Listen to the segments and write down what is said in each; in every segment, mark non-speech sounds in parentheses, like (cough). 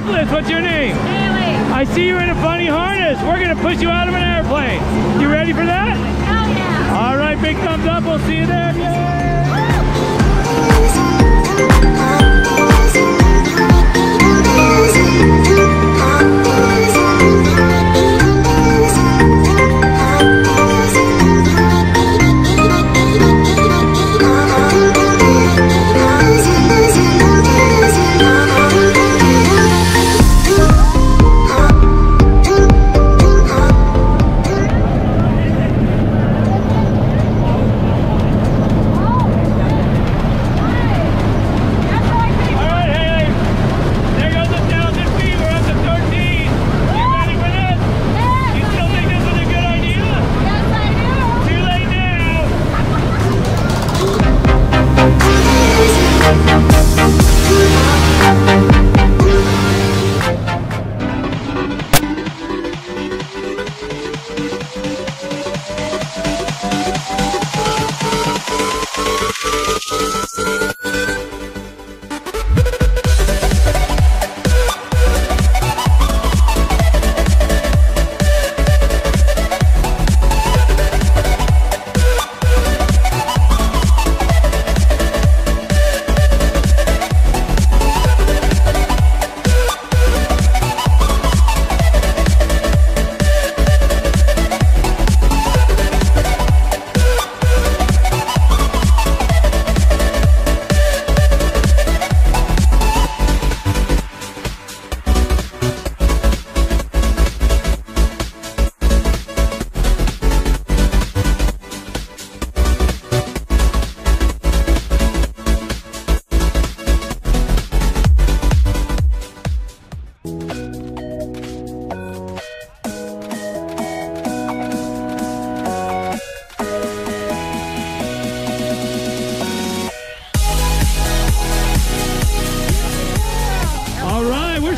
what's your name? Hailey. I see you in a funny harness. We're gonna push you out of an airplane. You ready for that? Hell yeah. All right, big thumbs up. We'll see you there. Yay!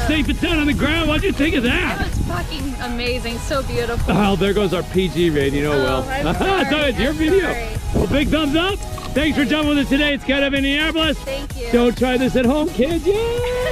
Safe and sound on the ground. What'd you think of That that? was fucking amazing. So beautiful. Oh, there goes our PG rating. Oh, well. Oh, (laughs) so it's your I'm video. sorry. Well, big thumbs up. Thanks for jumping with us today. It's Skydive Indianapolis. Thank you. Don't try this at home, kids. Yay!